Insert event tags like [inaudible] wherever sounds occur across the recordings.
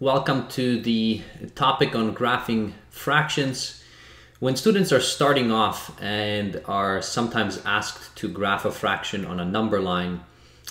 Welcome to the topic on graphing fractions. When students are starting off and are sometimes asked to graph a fraction on a number line,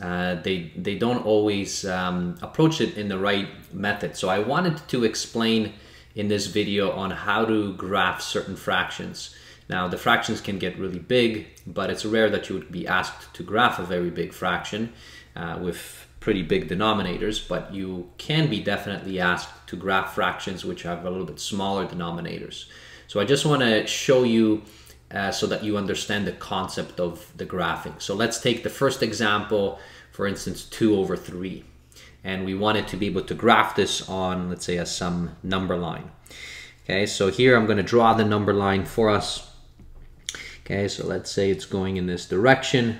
uh, they, they don't always um, approach it in the right method. So I wanted to explain in this video on how to graph certain fractions. Now the fractions can get really big, but it's rare that you would be asked to graph a very big fraction uh, with pretty big denominators, but you can be definitely asked to graph fractions which have a little bit smaller denominators. So I just want to show you uh, so that you understand the concept of the graphing. So let's take the first example, for instance, 2 over 3. And we wanted to be able to graph this on, let's say, a some number line. Okay, so here I'm going to draw the number line for us. Okay, so let's say it's going in this direction.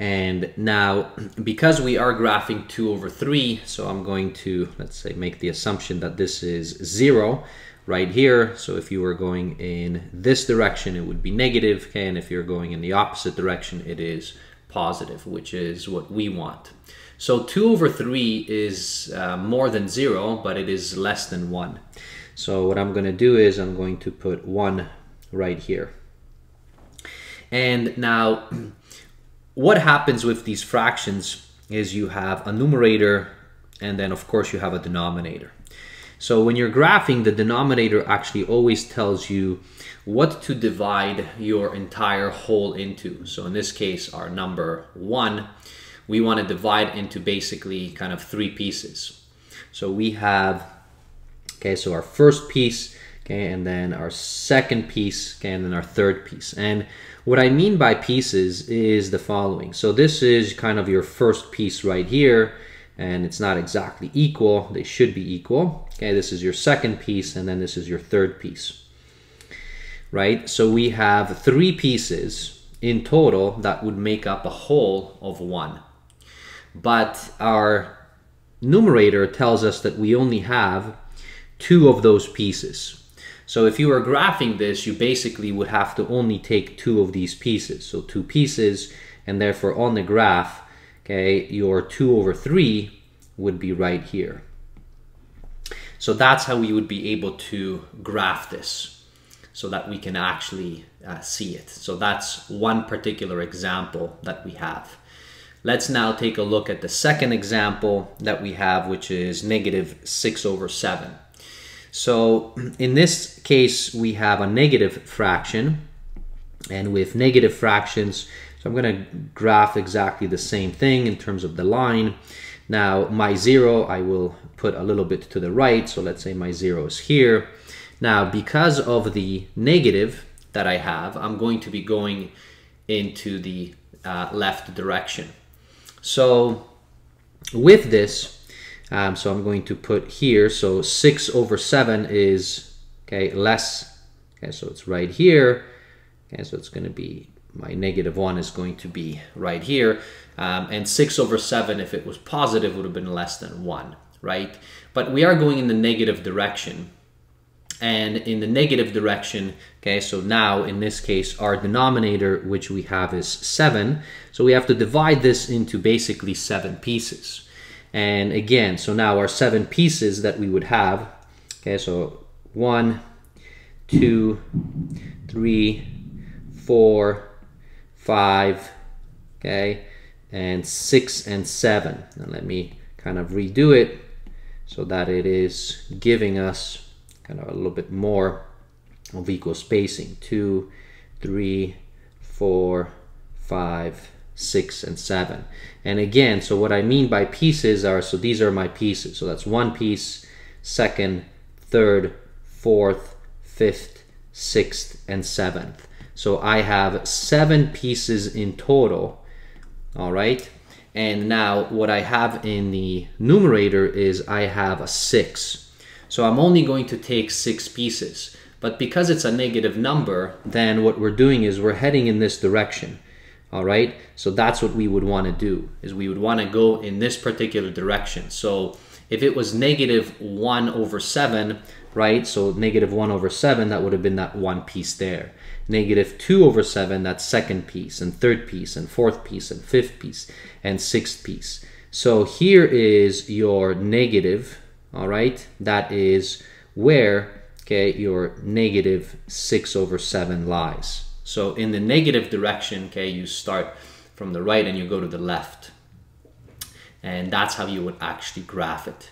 And now, because we are graphing 2 over 3, so I'm going to, let's say, make the assumption that this is 0 right here. So if you were going in this direction, it would be negative, okay? And if you're going in the opposite direction, it is positive, which is what we want. So 2 over 3 is uh, more than 0, but it is less than 1. So what I'm going to do is I'm going to put 1 right here. And now [clears throat] what happens with these fractions is you have a numerator and then of course you have a denominator. So when you're graphing, the denominator actually always tells you what to divide your entire whole into. So in this case, our number one, we want to divide into basically kind of three pieces. So we have, okay, so our first piece, okay, and then our second piece, okay, and then our third piece. And what I mean by pieces is the following. So this is kind of your first piece right here, and it's not exactly equal. They should be equal. Okay, this is your second piece, and then this is your third piece. Right? So we have three pieces in total that would make up a whole of one. But our numerator tells us that we only have two of those pieces. So if you were graphing this, you basically would have to only take two of these pieces. So two pieces, and therefore on the graph, okay, your 2 over 3 would be right here. So that's how we would be able to graph this so that we can actually uh, see it. So that's one particular example that we have. Let's now take a look at the second example that we have, which is negative 6 over 7. So in this case, we have a negative fraction. And with negative fractions, so I'm going to graph exactly the same thing in terms of the line. Now, my zero, I will put a little bit to the right. So let's say my zero is here. Now, because of the negative that I have, I'm going to be going into the uh, left direction. So with this, um, so I'm going to put here, so 6 over 7 is, okay, less, okay, so it's right here. Okay, so it's going to be, my negative 1 is going to be right here. Um, and 6 over 7, if it was positive, would have been less than 1, right? But we are going in the negative direction. And in the negative direction, okay, so now in this case, our denominator, which we have is 7. So we have to divide this into basically 7 pieces. And again, so now our seven pieces that we would have, okay, so one, two, three, four, five, okay, and six and seven. And let me kind of redo it so that it is giving us kind of a little bit more of equal spacing. Two, three, four, five, six, and seven. And again, so what I mean by pieces are, so these are my pieces. So that's one piece, second, third, fourth, fifth, sixth, and seventh. So I have seven pieces in total, all right? And now what I have in the numerator is I have a six. So I'm only going to take six pieces. But because it's a negative number, then what we're doing is we're heading in this direction all right so that's what we would want to do is we would want to go in this particular direction so if it was negative 1 over 7 right so negative 1 over 7 that would have been that one piece there negative 2 over 7, that second piece, and third piece, and fourth piece, and fifth piece, and sixth piece. So here is your negative, all right? That is where, okay, your negative 6 over 7 lies. So in the negative direction, okay, you start from the right and you go to the left. And that's how you would actually graph it.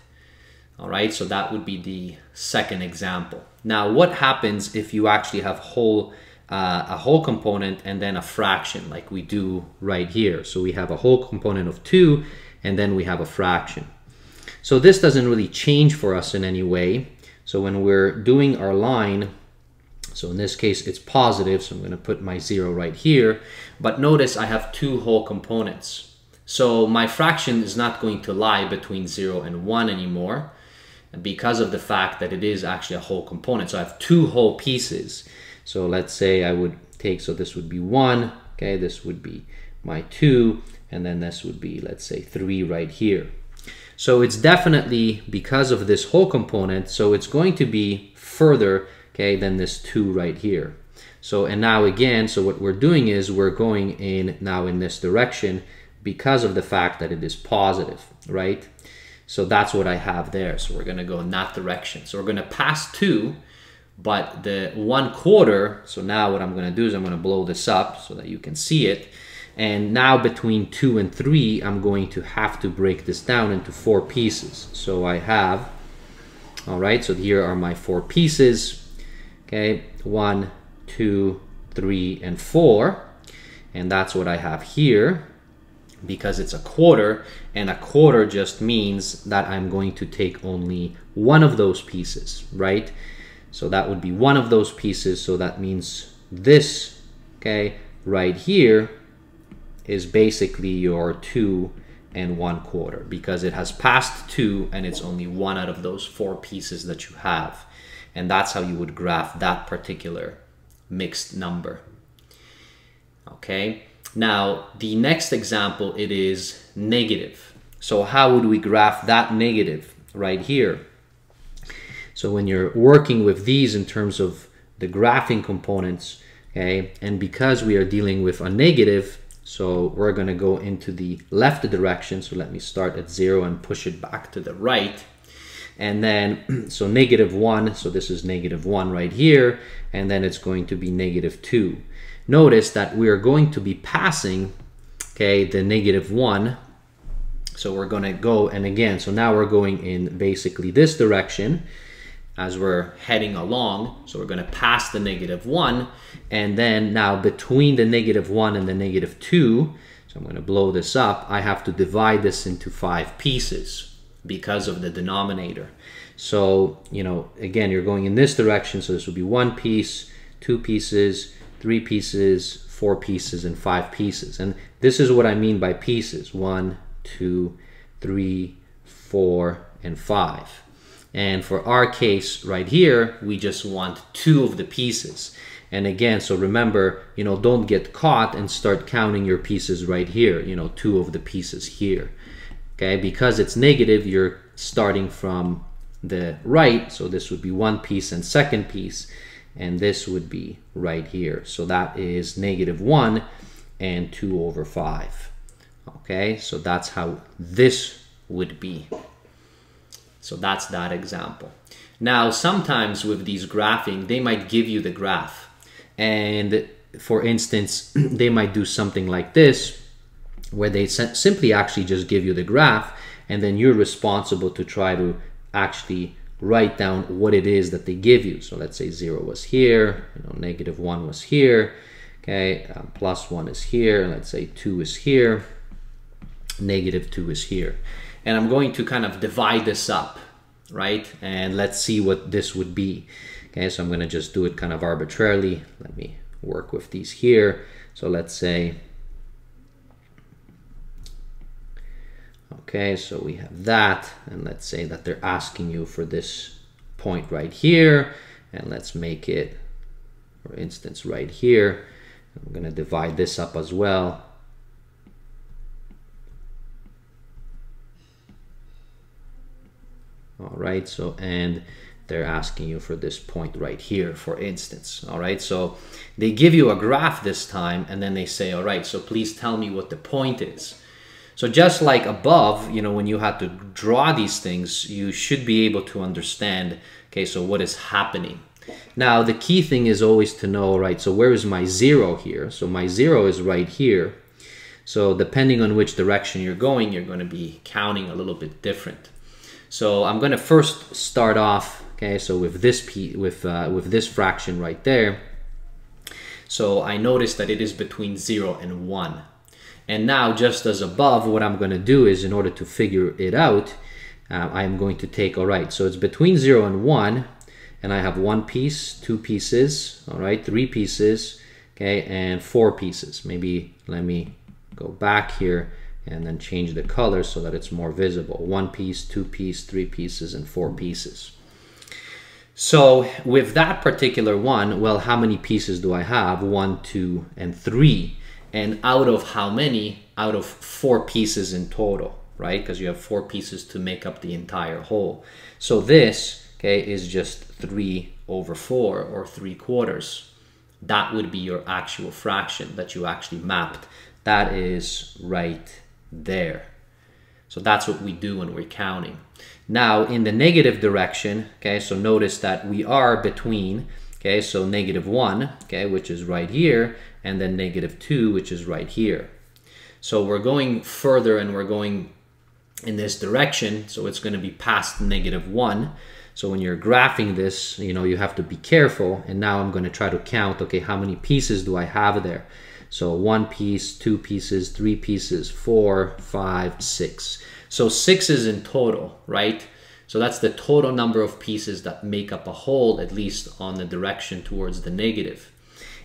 All right, so that would be the second example. Now, what happens if you actually have whole uh, a whole component and then a fraction like we do right here. So we have a whole component of 2 and then we have a fraction. So this doesn't really change for us in any way. So when we're doing our line, so in this case it's positive, so I'm going to put my 0 right here. But notice I have two whole components. So my fraction is not going to lie between 0 and 1 anymore because of the fact that it is actually a whole component. So I have two whole pieces. So let's say I would take, so this would be 1, okay, this would be my 2, and then this would be, let's say, 3 right here. So it's definitely because of this whole component, so it's going to be further, okay, than this 2 right here. So, and now again, so what we're doing is we're going in now in this direction because of the fact that it is positive, right? So that's what I have there. So we're gonna go in that direction. So we're gonna pass 2, but the 1 quarter, so now what I'm gonna do is I'm gonna blow this up so that you can see it. And now between two and three, I'm going to have to break this down into four pieces. So I have, all right, so here are my four pieces. Okay, one, two, three, and four. And that's what I have here because it's a quarter and a quarter just means that I'm going to take only one of those pieces, right? So that would be one of those pieces. So that means this, okay, right here is basically your two and one quarter because it has passed two and it's only one out of those four pieces that you have. And that's how you would graph that particular mixed number. Okay, now the next example, it is negative. So how would we graph that negative right here? So when you're working with these in terms of the graphing components, okay, and because we are dealing with a negative, so we're going to go into the left direction. So let me start at zero and push it back to the right. And then, [clears throat] so negative one, so this is negative one right here, and then it's going to be negative two. Notice that we are going to be passing, okay, the negative one. So we're going to go, and again, so now we're going in basically this direction as we're heading along. So we're going to pass the negative 1. And then now between the negative 1 and the negative 2, so I'm going to blow this up, I have to divide this into five pieces because of the denominator. So, you know, again, you're going in this direction. So this would be one piece, two pieces, three pieces, four pieces, and five pieces. And this is what I mean by pieces. One, two, three, four, and five. And for our case right here, we just want two of the pieces. And again, so remember, you know, don't get caught and start counting your pieces right here, you know, two of the pieces here. Okay, because it's negative, you're starting from the right. So this would be one piece and second piece. And this would be right here. So that is negative one and two over five. Okay, so that's how this would be. So that's that example. Now, sometimes with these graphing, they might give you the graph. And for instance, [clears throat] they might do something like this, where they simply actually just give you the graph, and then you're responsible to try to actually write down what it is that they give you. So let's say zero was here, you know, negative one was here, okay, um, plus one is here, let's say two is here, negative two is here and I'm going to kind of divide this up, right? And let's see what this would be. Okay, so I'm going to just do it kind of arbitrarily. Let me work with these here. So let's say, okay, so we have that, and let's say that they're asking you for this point right here, and let's make it, for instance, right here. I'm to divide this up as well. All right, so and they're asking you for this point right here, for instance. All right, so they give you a graph this time and then they say, all right, so please tell me what the point is. So just like above, you know, when you had to draw these things, you should be able to understand, okay, so what is happening. Now, the key thing is always to know, right, so where is my zero here? So my zero is right here. So depending on which direction you're going, you're going to be counting a little bit different. So I'm going to first start off, okay, so with this p with uh, with this fraction right there. So I notice that it is between 0 and 1. And now, just as above, what I'm going to do is, in order to figure it out, uh, I'm going to take, all right, so it's between 0 and 1, and I have one piece, two pieces, all right, three pieces, okay, and four pieces. Maybe let me go back here and then change the color so that it's more visible. One piece, two piece, three pieces, and four pieces. So with that particular one, well, how many pieces do I have? One, two, and three. And out of how many? Out of four pieces in total, right? Because you have four pieces to make up the entire whole. So this, okay, is just three over four or three quarters. That would be your actual fraction that you actually mapped. That is right there. So that's what we do when we're counting. Now in the negative direction, okay, so notice that we are between, okay, so negative one, okay, which is right here, and then negative two, which is right here. So we're going further and we're going in this direction, so it's gonna be past negative one. So when you're graphing this, you know, you have to be careful. And now I'm gonna try to count, okay, how many pieces do I have there? So one piece, two pieces, three pieces, four, five, six. So six is in total, right? So that's the total number of pieces that make up a whole, at least on the direction towards the negative.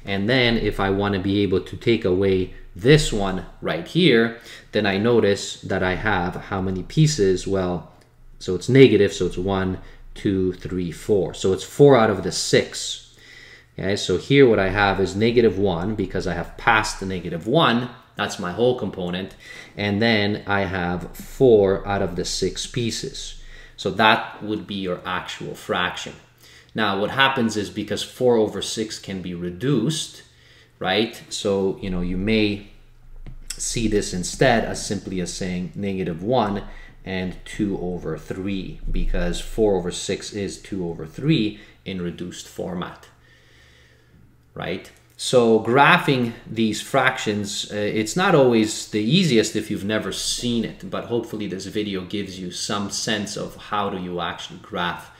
And then if I want to be able to take away this one right here, then I notice that I have how many pieces? Well, so it's negative, so it's one, two, three, four. So it's four out of the six Okay, so here what I have is negative 1 because I have passed the negative 1. That's my whole component. And then I have 4 out of the 6 pieces. So that would be your actual fraction. Now what happens is because 4 over 6 can be reduced, right? So, you know, you may see this instead as simply as saying negative 1 and 2 over 3 because 4 over 6 is 2 over 3 in reduced format right? So graphing these fractions, uh, it's not always the easiest if you've never seen it, but hopefully this video gives you some sense of how do you actually graph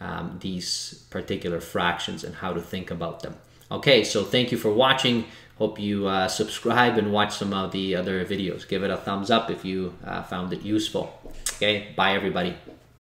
um, these particular fractions and how to think about them. Okay, so thank you for watching. Hope you uh, subscribe and watch some of the other videos. Give it a thumbs up if you uh, found it useful. Okay, bye everybody.